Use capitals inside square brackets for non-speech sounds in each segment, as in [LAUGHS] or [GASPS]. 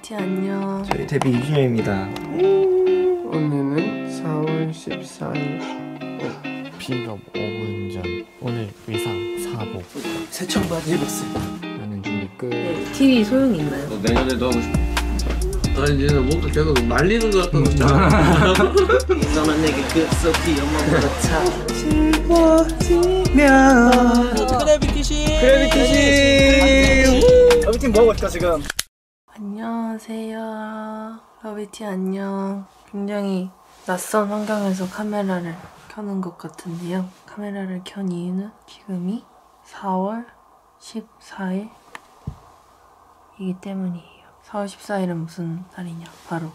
러비티 안녕. 저희 데뷔 2주년입니다. 오늘은 4월 14일 비가 5분 전 오늘 의상 사복 새 청바지 입었어요. 나는 준비 끝 TV 소용이 있나요? 너 내년에도 하고 싶어 아니 얘는 뭔가 계속 말리는 것 같은 거 너는 내게 그 소피 엄마보다 차. 씹어지면 그래비티시 그래비티시 러비티 뭐하고 있다 지금? 안녕하세요. 러비티 안녕. 굉장히 낯선 환경에서 카메라를 켜는 것 같은데요. 카메라를 켠 이유는 지금이 4월 14일 이기 때문이에요. 4월 14일은 무슨 날이냐? 바로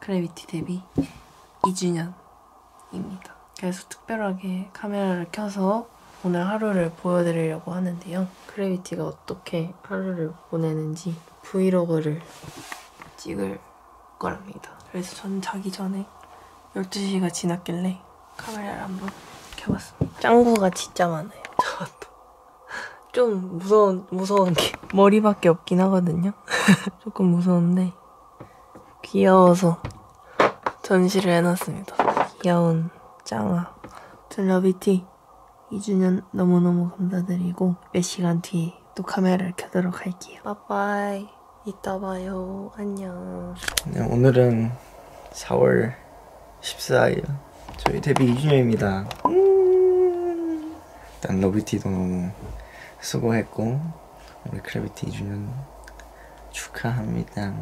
크래비티 데뷔 2주년입니다. 그래서 특별하게 카메라를 켜서 오늘 하루를 보여드리려고 하는데요. 크래비티가 어떻게 하루를 보내는지 브이로그를 찍을 거랍니다. 그래서 저는 자기 전에 12시가 지났길래 카메라를 한번 켜봤습니다. 짱구가 진짜 많아요. [LAUGHS] 저도. 좀 무서운, 무서운 게 머리밖에 없긴 하거든요. [LAUGHS] 조금 무서운데 귀여워서 전시를 해놨습니다. 귀여운 짱아. 전 러비티 2주년 너무너무 감사드리고 몇 시간 뒤에 또 카메라를 켜도록 할게요. 빠빠이. 이따 봐요. 안녕. 네, 오늘은 4월 14일 저희 데뷔 2주년입니다. 일단 러비티도 너무 수고했고 우리 크래비티 2주년 축하합니다.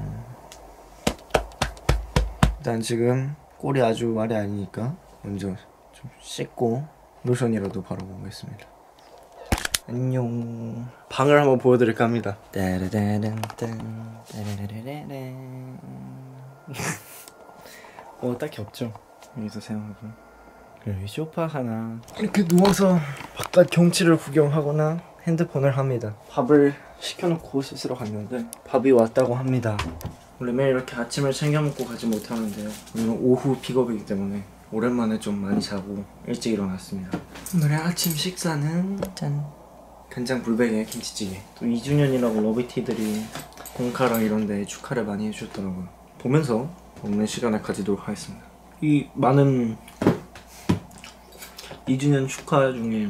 일단 지금 꼴이 아주 말이 아니니까 먼저 좀 씻고 로션이라도 바르고 오겠습니다. 안녕. 방을 한번 보여드릴까 합니다. 어 딱히 없죠. 여기서 생각하고. 그리고 이 소파 하나 이렇게 누워서 바깥 경치를 구경하거나 핸드폰을 합니다. 밥을 시켜놓고 씻으러 갔는데 밥이 왔다고 합니다. 원래 매일 이렇게 아침을 챙겨 먹고 가지 못하는데요. 오늘은 오후 픽업이기 때문에 오랜만에 좀 많이 자고 일찍 일어났습니다. 오늘의 아침 식사는 짠 간장 불백에 김치찌개. 또 2주년이라고 러비티들이 공카랑 이런 데 축하를 많이 해주셨더라고요. 보면서 먹는 시간을 가지도록 하겠습니다. 이 많은 2주년 축하 중에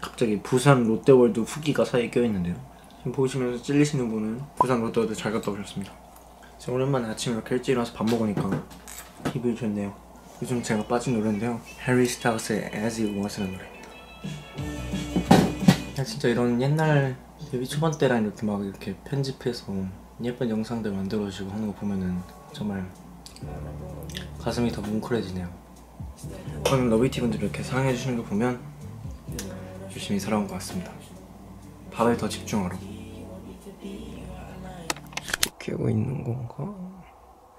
갑자기 부산 롯데월드 후기가 사이에 껴있는데요. 지금 보시면서 찔리시는 분은 부산 롯데월드 잘 갔다 오셨습니다. 지금 오랜만에 아침에 이렇게 일찍 일어나서 밥 먹으니까 기분이 좋네요. 요즘 제가 빠진 노래인데요. 해리 스타일스의 As It Was라는 노래입니다. 야, 진짜 이런 옛날 데뷔 초반 때랑 이렇게 막 이렇게 편집해서 예쁜 영상들 만들어주고 하는 거 보면은 정말 가슴이 더 뭉클해지네요. 저는 러비티 분들 이렇게 사랑해 주시는 거 보면 열심히 살아온 것 같습니다. 밥에 더 집중하러. 키우고 있는 건가?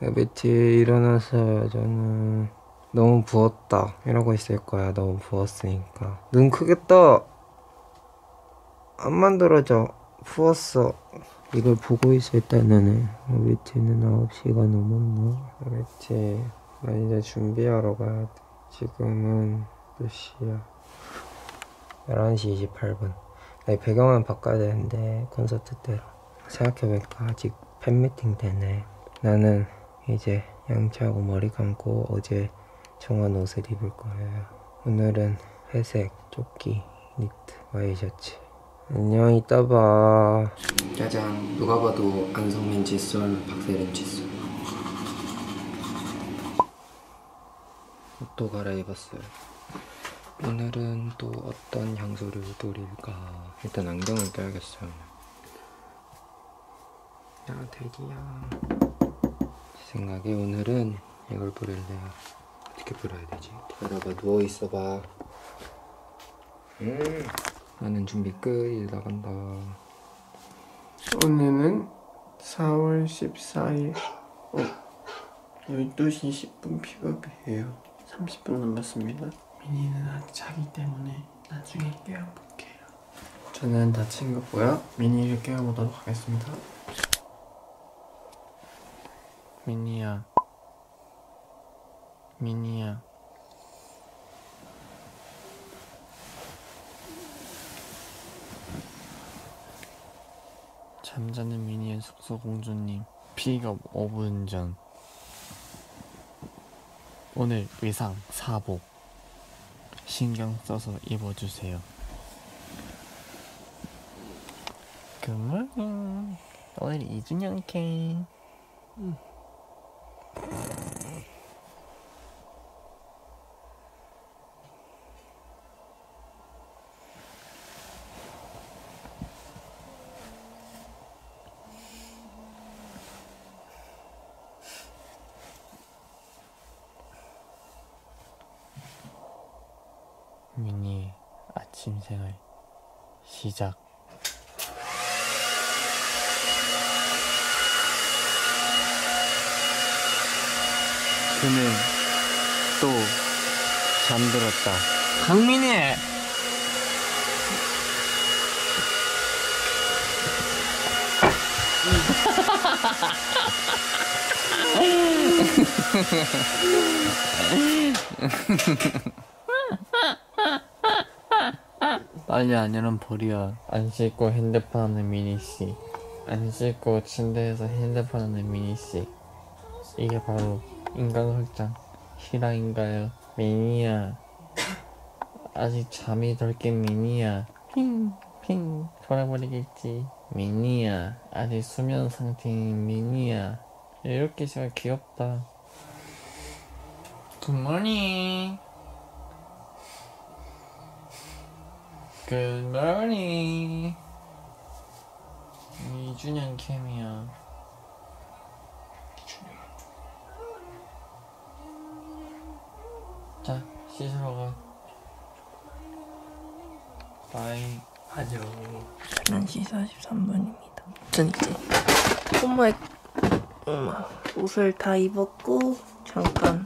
러비티 일어나서 저는 너무 부었다. 이러고 있을 거야. 너무 부었으니까. 눈 크게 떠! 안 만들어져. 부었어. 이걸 보고 있을 때는 러비티는 9시가 넘었나? 러비티 나 이제 준비하러 가야 돼. 지금은 몇 시야? 11시 28분. 나 배경은 바꿔야 되는데 콘서트 때로 생각해보니까 아직 팬미팅 되네. 나는 이제 양치하고 머리 감고 어제 정한 옷을 입을 거예요. 오늘은 회색 조끼 니트 와이셔츠. 안녕 이따 봐. 짜잔. 누가 봐도 안성민 칫솔 박세린 칫솔 옷도 갈아입었어요. 오늘은 또 어떤 향수를 돌릴까? 일단 안경을 껴야겠어요 야 대기야. 제 생각에 오늘은 이걸 부를래요 어떻게 불어야 되지? 기다려봐 누워 있어봐. 음. 나는 준비 끝 일 나간다. 오늘은 4월 14일 어, 12시 10분 픽업이에요. 30분 남았습니다. 미니는 아직 자기 때문에 나중에 깨워볼게요. 저는 다 챙겼고요 미니를 깨워보도록 하겠습니다. 미니야 미니야. 자 잠자는 미니의 숙소 공주님 픽업 5분 전. 오늘 의상 사복. 신경 써서 입어주세요. 굿모닝. 오늘 2주년 케이크 미니 아침 생활 시작. 그는 또 잠들었다. 강민이! [LAUGHS] 빨리 아니면 버려. 안 씻고 핸드폰 하는 미니 씨. 안 씻고 침대에서 핸드폰 하는 미니 씨. 이게 바로 인간 홀장 실화인가요? 미니야. 아직 잠이 덜 깬 미니야. 핑 핑 돌아버리겠지. 미니야. 아직 수면 상태인 미니야. 이렇게 제가 귀엽다. 굿모닝. Good morning. 2주년 캠이야. 자, 씻으러 가. 바이. 안녕. 11시 43분입니다. 전 이제 홈웨 엄마 옷을 다 입었고 잠깐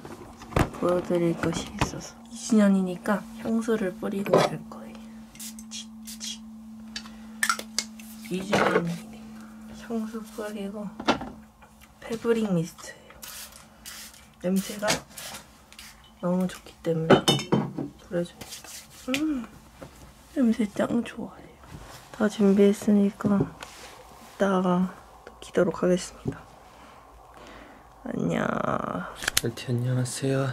보여드릴 것이 있어서 2주년이니까 향수를 뿌리고 갈 거예요. 칙칙. 2주년이니까 향수 뿌리고 패브릭 미스트예요. 냄새가 너무 좋기 때문에 뿌려줍니다. 음. 냄새 짱 좋아해요. 다 준비했으니까 이따가 또 키도록 하겠습니다. 안녕. 네, 안녕하세요.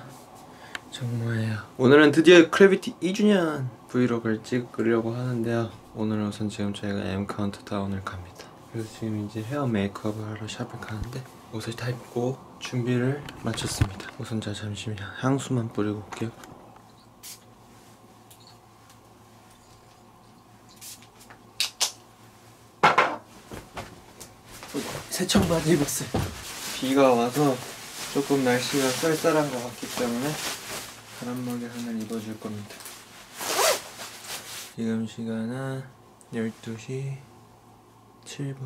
정모예요. 오늘은 드디어 크래비티 2주년 브이로그를 찍으려고 하는데요. 오늘은 우선 지금 저희가 M 카운트다운을 갑니다. 그래서 지금 이제 헤어 메이크업을 하러 샵을 가는데 옷을 다 입고 준비를 마쳤습니다. 우선 자 잠시만 향수만 뿌리고 올게요. 세청 바지 입었어요. 비가 와서 조금 날씨가 쌀쌀한 것 같기 때문에 바람막이 하나를 입어줄 겁니다. 지금 시간은 12시 7분.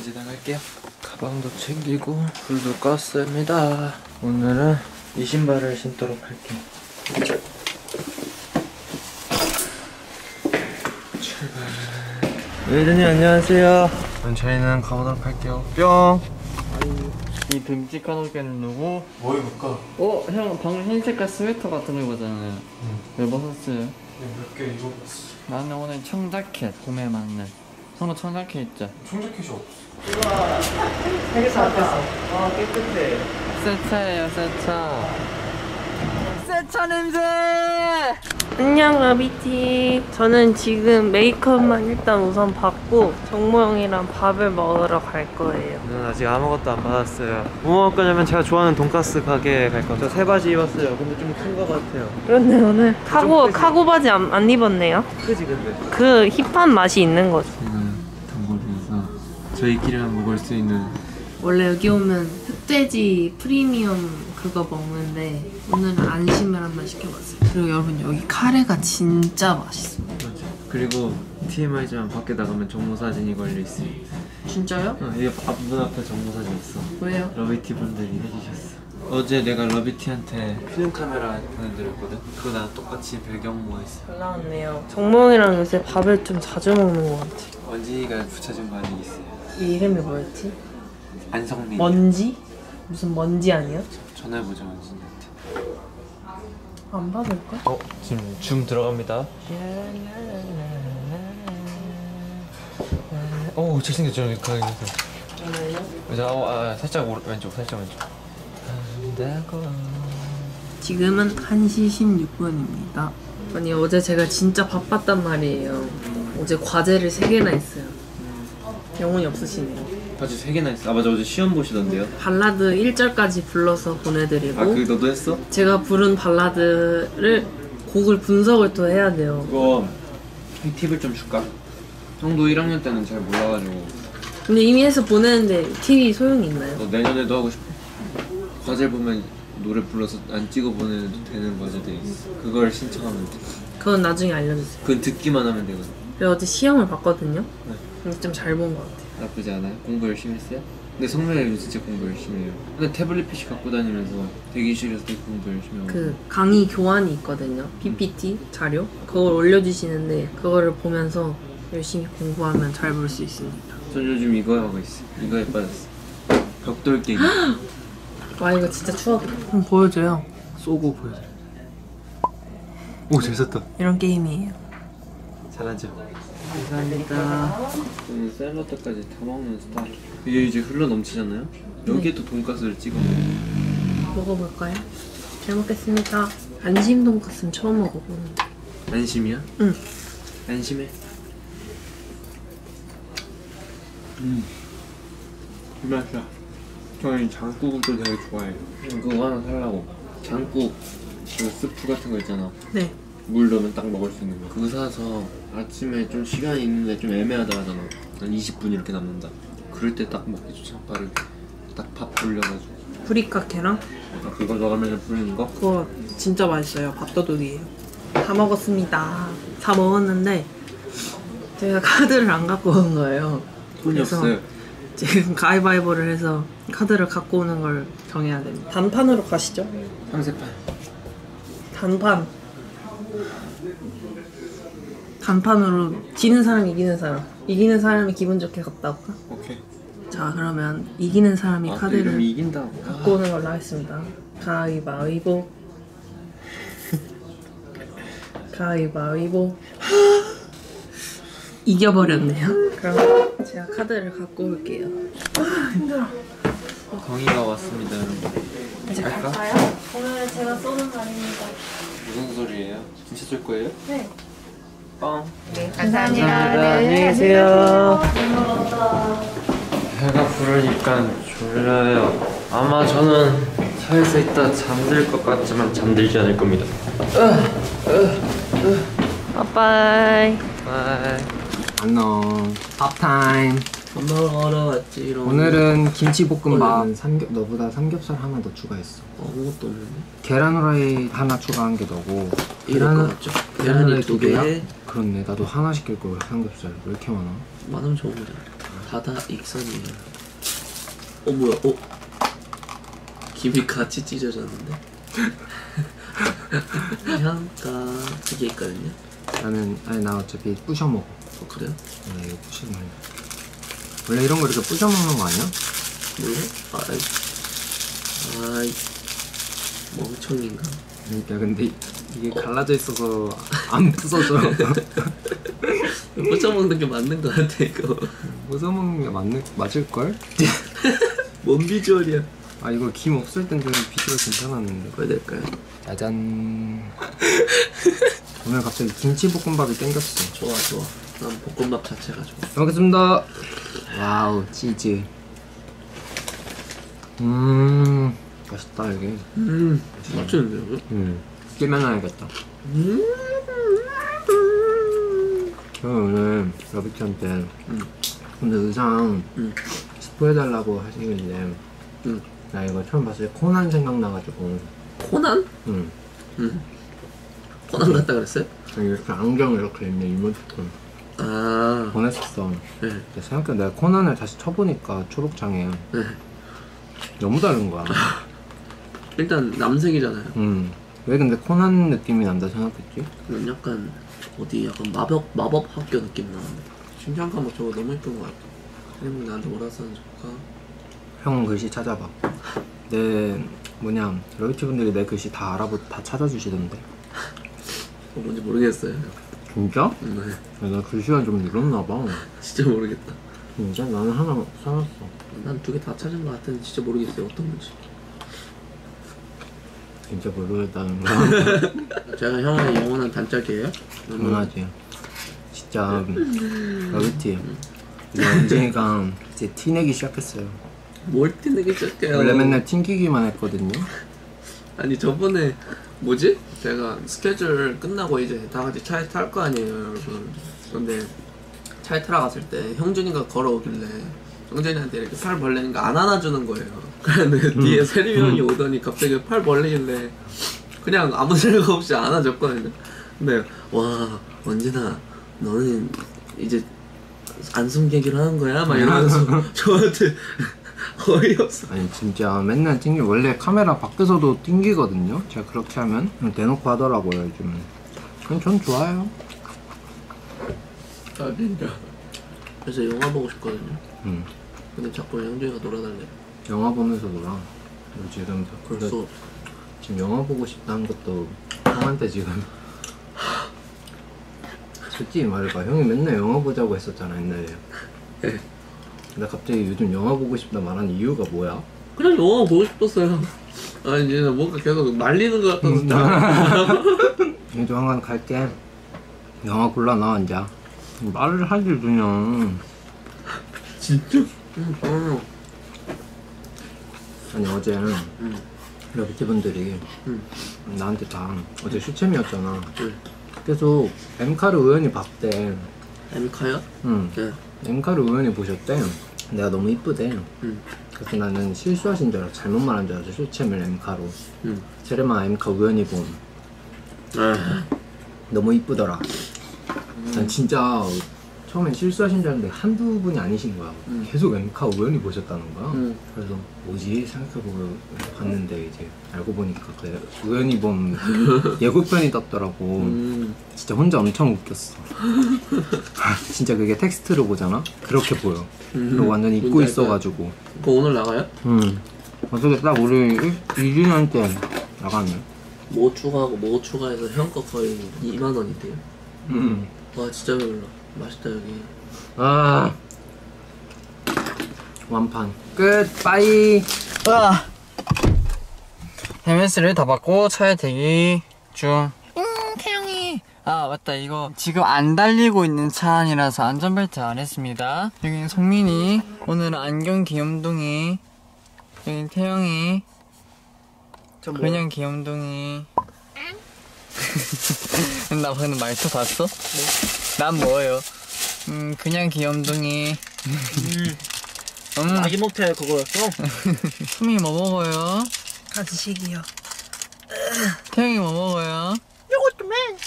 이제 나갈게요. 가방도 챙기고 불도 껐습니다. 오늘은 이 신발을 신도록 할게요. 출발. 메이드님 안녕하세요. 그럼 저희는 가보도록 할게요. 뿅. 이 듬직한 옷개는 누구? 뭐 입을까? 어, 형 방금 흰색깔 스웨터 같은 거 입었잖아요. 왜 벗었어요? 몇 개 입어봤어. 나는 오늘 청자켓 봄에 맞는. 형도 청자켓 입자. 청자켓이 없어. 세차예요, 세차. 세차 냄새! 안녕 라비티. 저는 지금 메이크업만 일단 우선 받고 정모 형이랑 밥을 먹으러 갈 거예요. 저는 아직 아무것도 안 받았어요. 뭐 먹을 거냐면 제가 좋아하는 돈가스 가게에 갈 겁니다. 저새 바지 입었어요. 근데 좀 큰 거 같아요. 그런데 오늘 카고 크지? 카고 바지 안, 안 입었네요. 크지 근데? 그 힙한 맛이 있는 거죠. 저희끼리만 먹을 수 있는 원래 여기 오면 흑돼지 프리미엄 그거 먹는데 오늘은 안심을 한번 시켜봤어요. 그리고 여러분 여기 카레가 진짜 맛있어요. 맞아. 그리고 TMI지만 밖에 나가면 정모 사진이 걸려 있어요. 진짜요? 어, 이 앞문 앞에 정모 사진 있어. 왜요? 러비티 분들이 해주셨어. 어제 내가 러비티한테 필름 카메라 보내드렸거든. 그거 나랑 똑같이 배경모가 있어. 잘 나왔네요. 정모 형이랑 요새 밥을 좀 자주 먹는 것 같아. 원진이가 붙여준 바지 있어요. 이 이름이 뭐였지? 안성민. 먼지? 무슨 먼지 아니야? 전화해보자 원진이한테. 안 받을까? 어 지금 줌 들어갑니다. 오 잘생겼죠 그 자, 어, 아, 살짝 오른 왼쪽 살짝 왼쪽 지금은 1시 16분입니다. 아니 어제 제가 진짜 바빴단 말이에요. 어제 과제를 3개나 했어요. 영혼이 없으시네요. 바지 세 개나 했어 아 맞아 어제 시험 보시던데요 발라드 1절까지 불러서 보내드리고 아 그 너도 했어? 제가 부른 발라드를 곡을 분석을 또 해야 돼요. 그거 팁을 좀 줄까? 형도 1학년 때는 잘 몰라가지고 근데 이미 해서 보내는데 TV 소용이 있나요? 너 내년에도 하고 싶어? 과제 보면 노래 불러서 안 찍어 보내도 되는 과제들이 있어 그걸 신청하면 돼 그건 나중에 알려주세요. 그건 듣기만 하면 되거든 그리고 어제 시험을 봤거든요. 근데 좀 잘 본 것 같아요. 나쁘지 않아요? 공부 열심히 했어요? 근데 성명이 진짜 공부 열심히 해요 근데 태블릿 PC 갖고 다니면서 대기실에서 되게 공부 열심히 하고 그 강의 교환이 있거든요. PPT 자료 그걸 올려주시는데 그거를 보면서 열심히 공부하면 잘 볼 수 있습니다. 전 요즘 이거 하고 있어 이거에 빠졌어 벽돌 깨기 [GASPS] 와 이거 진짜 추억이다. 한번 보여줘요. 쏘고 보여줘 오 잘 썼다 이런 게임이에요. 잘하죠 감사합니다 저는 샐러드까지 다 먹는 스타일 이게 이제 흘러 넘치잖아요 여기에 또 돈가스를 찍어 먹어볼까요? 잘 먹겠습니다. 안심 돈까스는 처음 먹어보는데. 안심이야? 응. 안심해 음 맛이야 저는 장국을 또 되게 좋아해요 그거 하나 살라고 장국 그 스프 같은 거 있잖아 네. 물 넣으면 딱 먹을 수 있는 거 그거 사서 아침에 좀 시간이 있는데 좀 애매하다 하잖아 한 20분 이렇게 남는다 그럴 때 딱 먹기 좋잖아 빠르게 딱밥 돌려가지고 브리카케랑 아, 그거 넣으면서 뿌리는 거? 그거 진짜 맛있어요. 밥도둑이에요. 다 먹었습니다. 다 먹었는데 제가 카드를 안 갖고 온 거예요. 돈이 그래서 없어요 지금 가위바위보를 해서 카드를 갖고 오는 걸 정해야 됩니다. 단판으로 가시죠. 상세판 단판. 단판으로 지는 사람 이기는 사람. 이기는 사람이 기분 좋게 갔다 올까? 오케이 자 그러면 이기는 사람이 아, 또 카드를 이긴다고 갖고 오는 걸로 하겠습니다. 가위바위보. [LAUGHS] 가위바위보. [GASPS] 이겨버렸네요. 그럼 제가 카드를 갖고 올게요. [GASPS] 광희가 왔습니다 여러분 이제 갈까? 갈까요? 오늘 제가 쏘는 날입니다. 무슨 소리예요? 진짜 쏠 거예요? 네. 뻥 감사합니다. 안녕히 계세요 배가 부르니까 졸려요 아마 저는 차에서 있다 잠들 것 같지만 잠들지 않을 겁니다 빠빠이. bye 안녕 밥 타임 밥 먹으러 왔지롱 오늘은 김치볶음밥. 삼겹 너보다 삼겹살 하나 더 추가했어. 아무것도 없는데 계란 후라이 하나 추가한 게 너고. 이럴 것 같죠? 계란 후라이 두 개야? 그렇네. 나도 하나 시킬 걸 삼겹살. 왜 이렇게 많아? 많으면 좋은 거잖아 바다 익선이에요. 어 뭐야? 어? 김이 같이 찢어졌는데? 향가 두개 있거든요. 나는 아니 나 어차피 부셔 먹어. 어 그래요? 원래 이거 부셔 먹어 원래 이런 거 이렇게 부셔 먹는 거 아니야? 몰라? 아이 아이 멍청인가? 야 근데 이게 갈라져 있어서 안 부서져 [LAUGHS] 꽂아 먹는 게 맞는 거 같아 이거 부숴 먹는 게 맞는, 맞을 걸? [LAUGHS] 뭔 비주얼이야 아 이거 김 없을 땐 좀 비주얼 괜찮았는데 뭐야 될까요? 짜잔 오늘 갑자기 김치볶음밥이 땡겼어 좋아 좋아 난 볶음밥 자체가 좋아 잘 먹겠습니다 wow 치즈 음 맛있다 이게 음 맛있는데요? 음 끼면 해야겠다 음 저는 오늘 러비트한테 음. 오늘 의상 음. 스포해달라고 하시길래 음. 나 이거 처음 봤을 때 코난 생각나가지고 코난? 음음 코난 같다 그랬어요? 이렇게 안경 이렇게 있는 이모티콘 아 보냈었어 네. 근데 생각해 내가 코난을 다시 쳐보니까 초록창에 네. 너무 다른 거야 일단 남색이잖아요 음. 왜 근데 코난 느낌이 난다 생각했지? 그럼 약간 어디 약간 마법 마법 학교 느낌 나는데 심장 감옥 저거 너무 예쁜 거 같아 선생님 나한테 뭐라 써는 좋을까? 형 글씨 찾아봐 내 뭐냐 러비티 분들이 내 글씨 다 알아보 다 찾아주시던데 어, 뭔지 모르겠어요 진짜? 네 야, 나 글씨가 좀 늘었나 봐 진짜 모르겠다 진짜 나는 하나 사놨어. 난 두 개 다 찾은 것 같은데 진짜 모르겠어요 어떤 건지 진짜 모르겠다는 거. [LAUGHS] 제가 형의 영원한 단짝이에요? 당연하지. 진짜 그렇지. 우리 언제가 이제 티 내기 시작했어요. 뭘게 시작해요 원래 맨날 튕기기만 했거든요. 아니 저번에 뭐지? 제가 스케줄 끝나고 이제 다 같이 차에 탈 거 아니에요 여러분. 근데 차에 타러 갔을 때 형준이가 걸어오길래 형준이한테 이렇게 팔 벌리는 거 안 안아주는 거예요. [LAUGHS] 그런데 뒤에 세림이 형이 오더니 갑자기 팔 벌리길래 그냥 아무 생각 없이 안아줬거든요. 근데 와 원진아 너는 이제 안 숨기기로 하는 거야? 막 이러면서 저한테 [LAUGHS] 어이없어 아니 진짜 맨날 튕기 원래 카메라 밖에서도 튕기거든요. 제가 그렇게 하면 그냥 대놓고 하더라고요 요즘은. 그건 전 좋아요. 아 진짜 그래서 영화 보고 싶거든요 응. 근데 자꾸 형준이가 놀아달래 영화 보면서 놀아. 너 지금 그럴 수 지금 영화 보고 싶다는 것도 형한테 지금 [LAUGHS] 솔직히 말해봐 형이 맨날 영화 보자고 했었잖아 옛날에 네. 근데 갑자기 요즘 영화 보고 싶다 말하는 이유가 뭐야? 그냥 영화 보고 싶었어요 [LAUGHS] 아니 이제 뭔가 계속 말리는 것 같아서 조만간 [LAUGHS] 갈게 영화 골라놔 앉아 말을 하지 그냥 진짜? 응 어. 아니 어제 응. 우리 밑에 분들이 응. 나한테 다 어제 슈챔이었잖아 응. 계속 엠카르 우연히 봤대 엠카요? 응 네 엠카르 우연히 보셨대? 내가 너무 이쁘대. 응. 그래서 나는 실수하신 줄 알았어. 잘못 말한 줄 알았어. 슈챔을 엠카로. 응. 제레마 엠카 우연히 봄 아, 너무 이쁘더라. 난 진짜 처음엔 실수하신 줄 알았는데 한두 분이 아니신 거야. 음. 계속 엠카 우연히 보셨다는 거야. 음. 그래서 뭐지? 생각해보고 봤는데 이제 알고 보니까 그 우연히 봄 [LAUGHS] 예고편이 떴더라고. 음. 진짜 혼자 엄청 웃겼어. 진짜 그게 텍스트로 보잖아? 그렇게 보여. 그리고 완전 잊고 있어가지고. 그거 오늘 나가요? 음. 어떻게 딱 우리 2주년 때 나갔네 뭐 추가하고 뭐 추가해서 형거 거의 2만 원이대요? 음. 와 진짜 배불러 맛있다 여기 아 완판 끝 빠이 와. 헤메스를 다 받고 차에 대기 중. 응, 태영이. 아 맞다 이거 지금 안 달리고 있는 차 안이라서 안전벨트 안 했습니다. 여기는 성민이, 오늘은 안경 귀염둥이, 여기는 태영이, 그냥 귀염둥이. [LAUGHS] 나 방금 말투 봤어? 난 뭐예요? 음 그냥 귀염둥이. 음. 아기 모텔 그거였어? 수민이 뭐 먹어요? 가지식이요. 태영이 뭐 먹어요? 요것도 맨.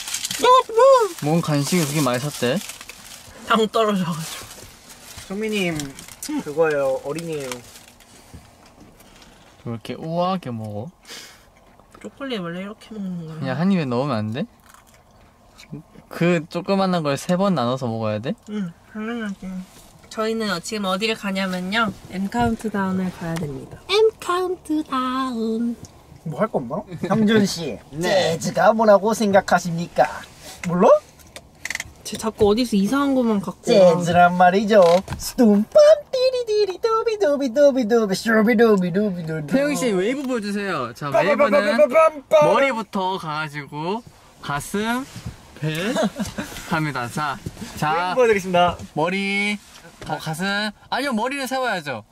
뭔 간식을 그렇게 많이 샀대? 당 떨어져가지고. 성민님 그거예요 어린이에요 왜 이렇게 우아하게 먹어? 초콜릿 원래 이렇게 먹는 거야. 그냥 한 입에 넣으면 안 돼? 그 조그만한 걸 세 번 나눠서 먹어야 돼? 응, 당연하지. 저희는 지금 어디를 가냐면요. M 카운트다운을 가야 됩니다. M 카운트다운. 뭐할 건가? 형준 씨 [LAUGHS] 재즈가 뭐라고 생각하십니까? 몰라? 쟤 자꾸 어디서 이상한 것만 갖고 네, 와. 재즈란 말이죠 스텀빰 띠리디리 도비 도비 도비 도비 쇼비 도비 도비 도비 태영 씨 웨이브 보여주세요. 자 웨이브는. 머리부터 가가지고 가슴, 배 합니다. 자, 자 보여드리겠습니다 머리, 어, 가슴 아니요 머리를 세워야죠.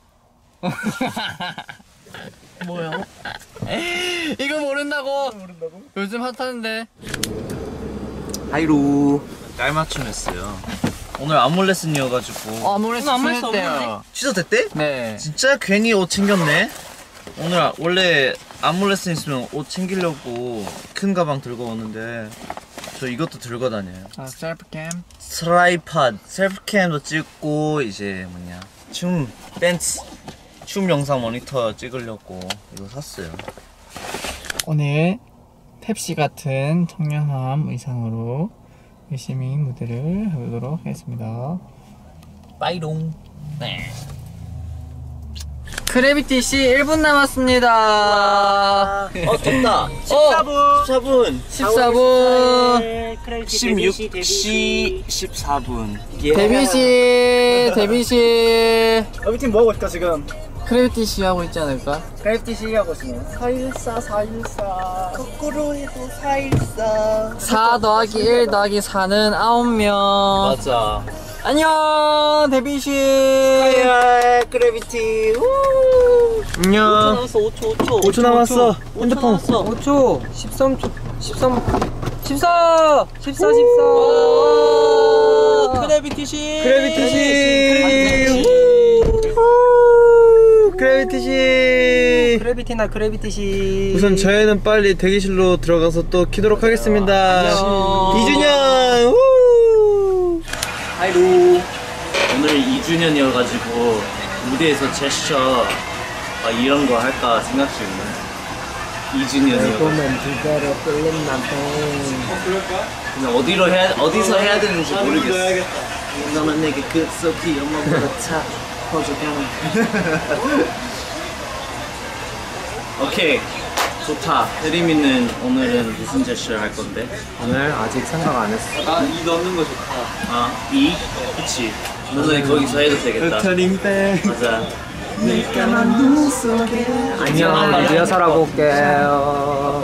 뭐야? 이거 모른다고? 모른다고? 요즘 핫한데. 하이루 깔 맞춤 했어요. 오늘 안무 레슨이어가지고 어 말씀 했대요. 취소됐대? 네. 진짜 괜히 옷 챙겼네. 오늘 아- 원래 안무 레슨 있으면 옷 챙기려고 큰 가방 들고 오는데 저 이것도 들고 다녀요. 자 셀프캠. tripod 셀프캠도 찍고 이제 뭐냐 춤 댄스 춤 영상 모니터 찍으려고 이거 샀어요. 오늘 펩시 같은 청량함 의상으로 열심히 무대를 해보도록 하겠습니다. 빠이롱. 네. 크래비티 시 1분 남았습니다. 어 됐다 14분 14분 14분. 16시 14분 데뷔 시, 데뷔 시. 러비티 뭐 하고 있을까 지금? 크래비티 시 하고 있지 않을까? 크래비티 시 하고 있으면 414 414 거꾸로 해도 414 4 더하기 1 더하기 4는 9명. 맞아 안녕, 데뷔 시. hi hi 크래비티. 안녕. 남았어 5초 5초. 5초 남았어. 핸드폰. 5초. 13초 13 14 14 14 크래비티 시 크래비티 시 크래비티 시 크래비티나 크래비티 시 우선 저희는 빨리 대기실로 들어가서 또 키도록 하겠습니다. 안녕. 2주년 하이로 오늘 2주년이어가지고 무대에서 제스처 아, 이런 거 할까 생각 중이네 2주년이어가지고. 보면 두 배로 끌린 남편. 근데 어디로 해야 어디서 해야 되는지 모르겠어. 너는 내게 급속히 연막으로 차 퍼져가는 오케이 좋다. 혜림이는 오늘은 무슨 제스처를 할 건데? 오늘 아직 생각 안 했어. 아 이 넣는 거 좋다. 아 이? 그치. 너는 거기서 해도 되겠다. 맞아. 안녕. 리허설 하고 올게요.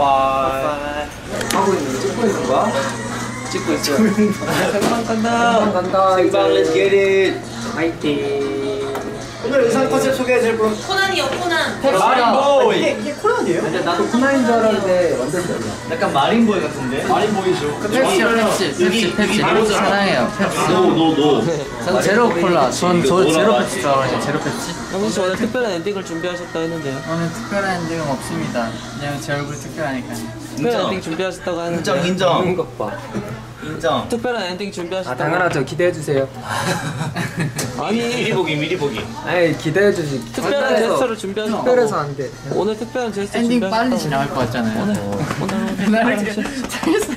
찍고 있어 생방 간다. 생방 let's get it. 화이팅 오늘 의상 컨셉 소개해줄 분 코난이요 코난 마린보이 이게, 이게 코난이에요? 나도 코난인 줄 알았는데 완전 별로 약간 마린보이 같은데? 마린보이죠 펩시, 펩시, 펩시, 펩시. 펩시 사랑해요. 펩시. no no no 전 제로 콜라. 전 저, 제로 펩시 좋아하거든요. 제로 펩시. 영수 씨 오늘 특별한 엔딩을 준비하셨다 했는데요. 오늘 특별한 엔딩은 없습니다. 그냥 제 얼굴 특별하니까요. 특별한 엔딩 준비하셨다고 하는데 인정 인정 것봐 [LAUGHS] 인정. 특별한 엔딩 아 준비하셨다고. 당연하죠. 기대해 주세요. [LAUGHS] 미리 아니 보기 미리 보기. 아니 기대해주지 특별한 제스처를 준비하셨다고 특별해서 안 돼. 오늘 특별한 제스처 엔딩 빨리 지나갈 것 같잖아요.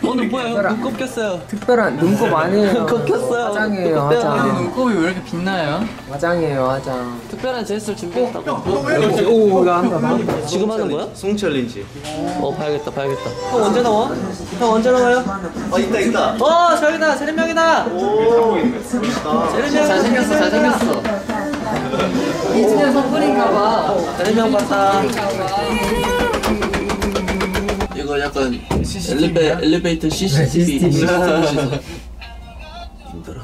오늘 뭐야? 눈곱 꼈어요. 특별한 눈곱 아니에요. 눈곱 꼈어요. 화장이에요 화장. 눈곱이 왜 이렇게 빛나요? 화장이에요 화장. 특별한 제스처를 준비했다고. 역시 오 이거 한다 나 지금 하는 거야? 송 챌린지. 어 봐야겠다 봐야겠다. 형 언제 나와? 형 언제 나와요? 어 있다 있다 어 저기다 세련명이다 잘생겼어, 잘생겼어. 이준현 선물인가봐. 세련명 봤다 이거 약간 엘리베, 엘리베이터 CCTV 힘들어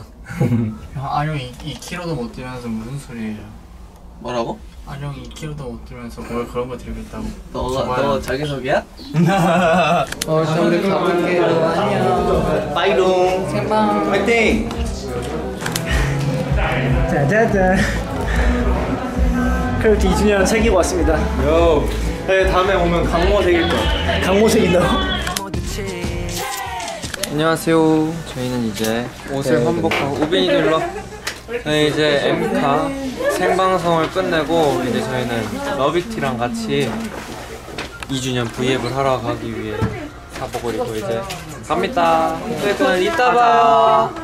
아령 2kg도 못 들면서 무슨 소리예요? 뭐라고? 아령 2kg도 못 들면서 뭘 그런 거 들겠다고. 너가 너 자기소개야? [LAUGHS] 어, 저 우리 가볼게요. 안녕. 빠이롱 생방. 파이팅 짜자잔 크래비티 2주년 새기고 왔습니다 요 네, 다음에 오면 강모 새길 거야 강모 새긴다고? 안녕하세요 저희는 이제 옷을 환복하고 우빈이도 일 네, 이제 엠카 생방송을 끝내고 이제 저희는 러비티랑 같이 2주년 V앱을 하러 가기 위해 사복을 입고 이제 갑니다 그러면 이따 봐요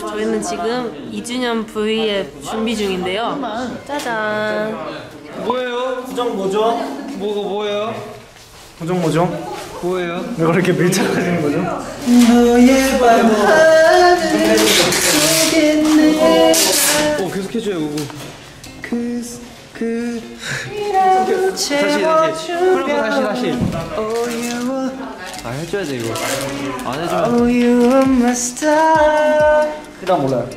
저희는 지금 2주년 V앱 준비 중인데요 짜잔 뭐예요? 부정 뭐죠? 뭐가 뭐예요? 부정 뭐죠? 뭐예요? 왜 그렇게 밀착하시는 거죠? 어 계속 해줘요 우구 그, 다시 다시 그리고 다시 다시. 아 해줘야 돼 이거. 안 해주면 그 다음 몰라요.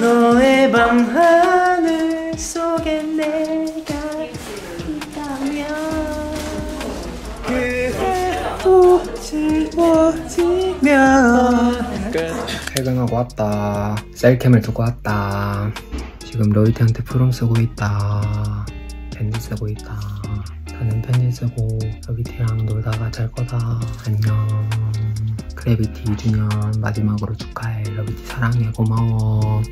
너의 밤 하늘 속에 꽃을 버티면 퇴근하고 왔다. 셀캠을 두고 왔다. 지금 러비티한테 프롬 쓰고 있다. 편지 쓰고 있다. 나는 편지 쓰고 러비티랑 놀다가 잘 거다. 안녕. 크래비티 2주년 마지막으로 축하해. 러비티 사랑해. 고마워